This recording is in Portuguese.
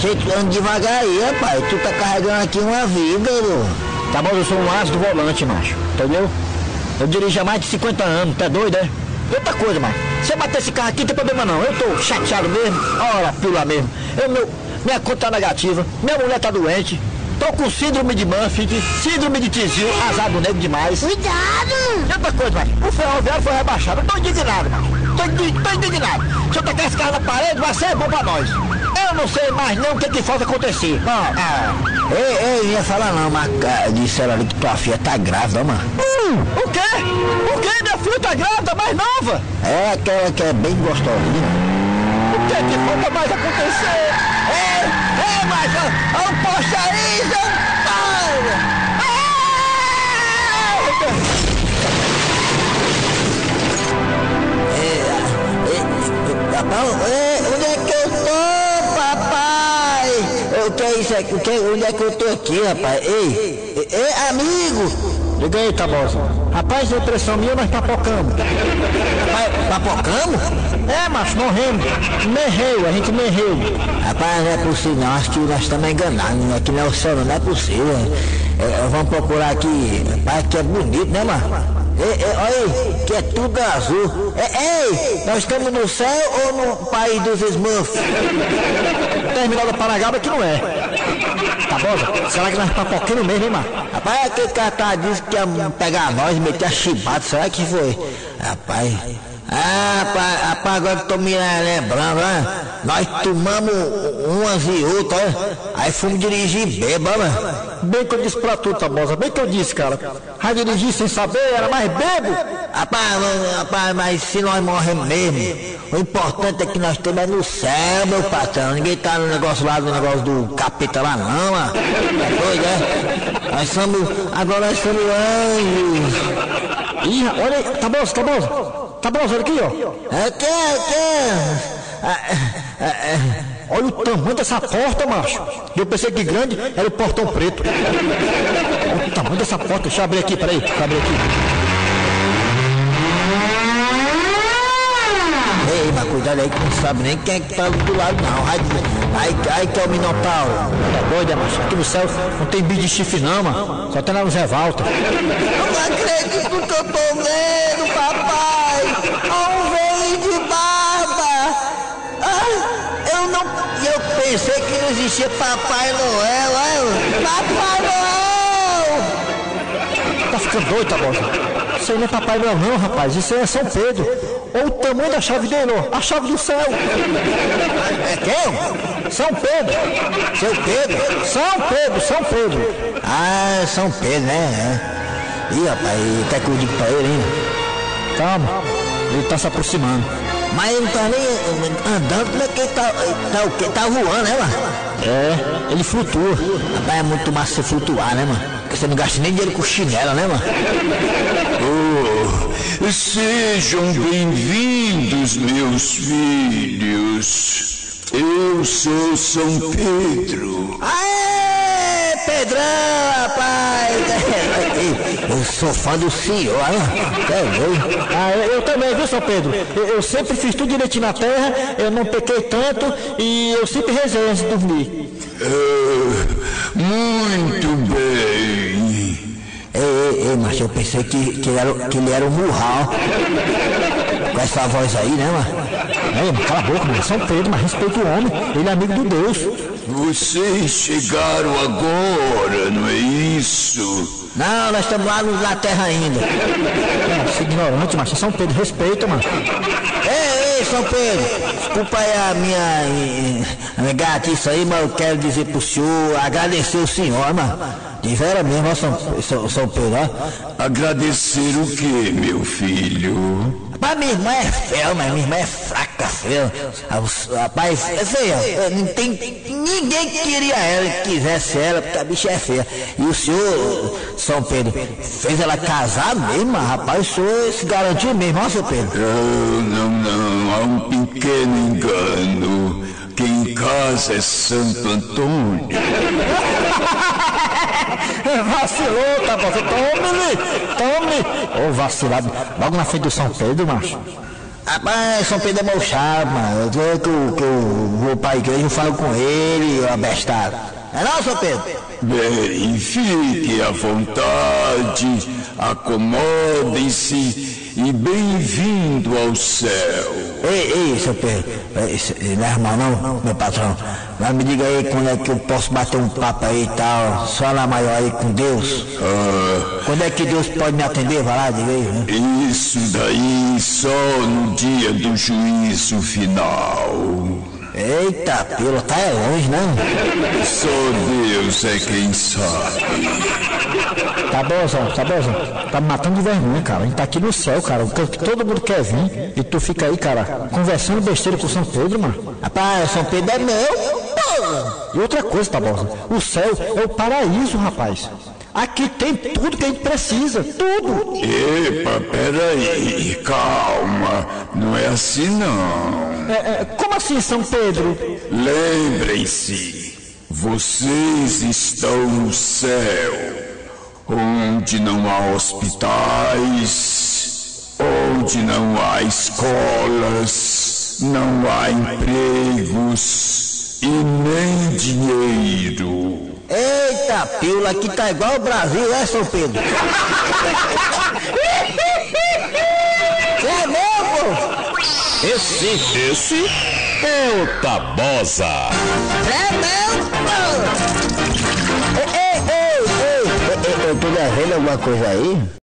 tu anda devagar aí, rapaz. Tu tá carregando aqui uma vida, vô. Tá bom, eu sou um aço do volante, macho. Entendeu? Eu dirijo há mais de 50 anos, tá doido, é? Outra coisa, macho. Se eu bater esse carro aqui, não tem problema não. Eu tô chateado mesmo. Ora, pila mesmo. Eu, meu, minha conta tá negativa, minha mulher tá doente. Tô com síndrome de Manfield, síndrome de Tizil, azar do negro demais. Cuidado! E outra coisa, macho. O ferroviário foi rebaixado. Eu tô indignado, macho. Tô, tô indignado. Se eu tacar esse carro na parede, vai ser bom pra nós. Eu não sei mais não o que que falta acontecer. Ah, ah. Ei, ei, não ia falar não, mas ah, disseram ali que tua filha tá grávida, mano. O quê? O quê? Minha filha tá grávida, mais nova? É aquela que é bem gostosinha. O que que falta mais acontecer? Ei, ei, mas O que é isso aqui? O que, onde é que eu tô aqui, rapaz? Ei, ei, ei, amigo! Diga aí, Tabosa. Rapaz, é impressão minha, nós papocamos. Rapaz, papocamos? É, macho, morremos. Merreu, a gente merreu. Rapaz, não é possível não, acho que nós estamos enganados, aqui não é o céu, não é possível. É, é, vamos procurar aqui, rapaz, que é bonito, né, mano? Ei, ei, olha aí, que é tudo azul. Ei, ei, nós estamos no céu ou no país dos Smurfs? Terminal da Paragaba que não é. Tabosa, será que nós papoquemos mesmo, hein, mano? Rapaz, aquele cara tá disse que ia pegar nós, meter a chibata, será que foi? Rapaz, ah, rapaz, rapaz, agora que tô me lembrando, né? Nós tomamos umas e outras, aí fomos dirigir bêbado, né? Bem que eu disse pra tu, Tabosa, bem que eu disse, cara. Vai dirigir sem saber, era mais bebo. Rapaz, rapaz, mas se nós morremos mesmo, o importante é que nós estamos é no céu, meu patrão. Ninguém tá no negócio lá, no negócio do capeta lá não, mano. É doido, é? Nós somos, agora nós somos anjos. Ih, olha aí, Tabosa, Tabosa. Tabosa, olha aqui, ó. É que, é que... É, é, Olha o tamanho dessa porta, macho. Eu pensei que grande era o portão preto. Olha o tamanho dessa porta. Deixa eu abrir aqui, peraí. Deixa eu abrir aqui. Ei, mas cuidado aí que não sabe nem quem é que tá do lado não. Ai, ai, ai que é o Minotauro. É doida, macho. Aqui no céu não tem bicho de chifre não, mano. Só tem lá no Zé Walter. Não acredito que eu tô vendo, papai! Pensei que não existia Papai Noel, é? Papai Noel! Tá ficando doido, Tabosa? Isso aí não é Papai Noel não, rapaz. Isso aí é São Pedro. Olha o tamanho da chave dele, ó. A chave do céu. É quem? São Pedro. Seu Pedro? São Pedro, São Pedro. Ah, São Pedro, né? Ih, rapaz, quer que eu diga pra ele, hein? Calma. Ele tá se aproximando. Mas ele não tá nem andando, como é que tá. Tá o quê? Tá voando, né, mano? É, ele flutua. Rapaz, é muito massa você flutuar, né, mano? Porque você não gasta nem dinheiro com chinela, né, mano? Oh, sejam bem-vindos, meus filhos. Eu sou São Pedro. Aê, Pedrão, rapaz! Eu sou fã do senhor, doido. Ah, eu, também, viu, São Pedro? Eu, eu sempre fiz tudo direitinho na terra, eu não pequei tanto e eu sempre rezei antes de dormir. Muito bem. Ei, ei, ei, mas eu pensei que, que, ele, era, que ele era um murral. Com essa voz aí, né, mano? É, mas cala a boca, mano. São Pedro, mas respeita o homem. Ele é amigo de Deus. Vocês chegaram agora, não é isso? Não, nós estamos lá no- na terra ainda. É, esse ignorante, mas São Pedro, respeita, mano. Ei, ei, São Pedro, desculpa aí a minha, eh, a minha aí, mas eu quero dizer pro senhor, agradecer o senhor, mano. De vera mesmo, ó, São, São, São Pedro, ó. Agradecer o que, meu filho? Rapaz, minha irmã é feia, mas minha irmã é fraca, feia. Rapaz, é feia. Não tem ninguém que queria ela, que quisesse ela, porque a bicha é feia. E o senhor, São Pedro, fez ela casar mesmo, rapaz, o senhor se garantiu mesmo, ó, São Pedro. Não, não, não, há um pequeno engano. Quem casa é Santo Antônio. Vacilou, tá bom. Tome-lhe, tome. Ô, vacilado. Logo na frente do São Pedro, macho. Rapaz, São Pedro é mau chave, mano. Eu que eu, que eu vou pra igreja, eu falo com ele, abestado. É não, São Pedro? Bem, fique à vontade, acomodem-se e bem-vindo ao céu. Ei, ei, seu Pedro, não é irmão não, meu patrão. Mas me diga aí quando é que eu posso bater um papo aí e tal, só lá maior aí com Deus. Ah, Quando é que Deus pode me atender? Vai lá, diga aí. né? isso daí só no dia do juízo final. Eita, pelo tá é longe, não? Só Deus é quem sabe. Tá bom, Zé, tá bom, Zé. Tá me matando de vergonha, cara. A gente tá aqui no céu, cara. Todo mundo quer vir. E tu fica aí, cara, conversando besteira com São Pedro, mano. Rapaz, São Pedro é meu. E outra coisa, Tabosa, o céu é o paraíso, rapaz. Aqui tem tudo que a gente precisa, tudo. Epa, peraí, calma, não é assim não. É, é, como assim, São Pedro? Lembrem-se, vocês estão no céu, onde não há hospitais, onde não há escolas, não há empregos e nem dinheiro. Eita, pila, aqui tá igual o Brasil, é, São Pedro? É mesmo? Esse, esse é o Tabosa. É mesmo? Tô devendo alguma coisa aí?